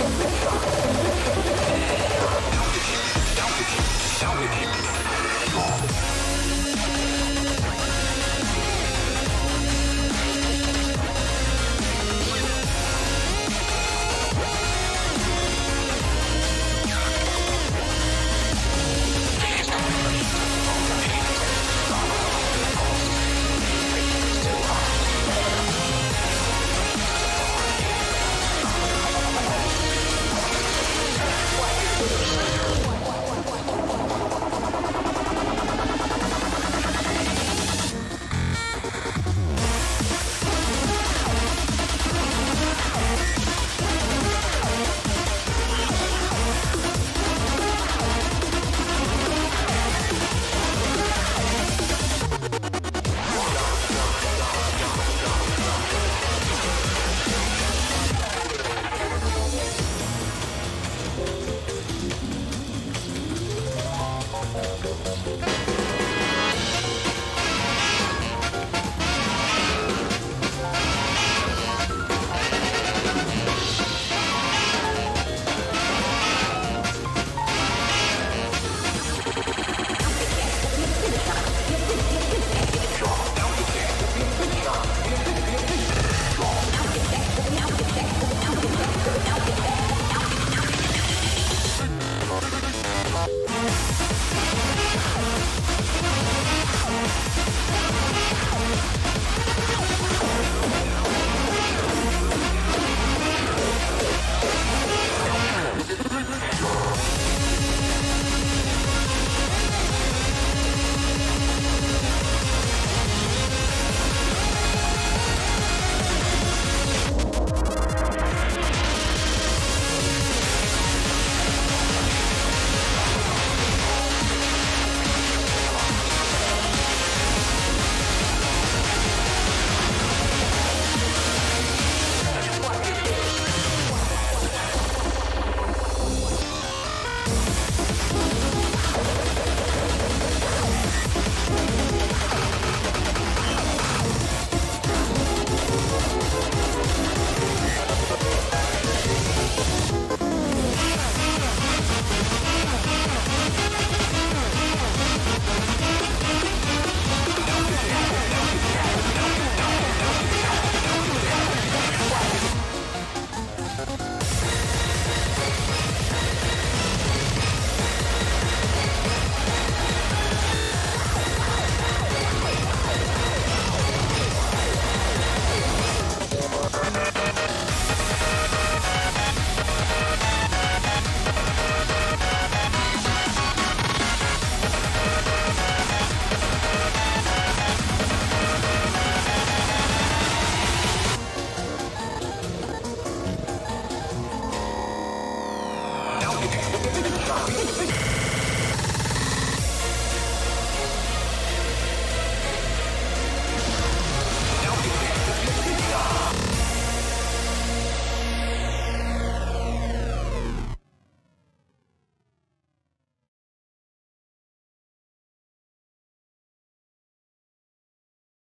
よいしょ。Hey, hey, hey.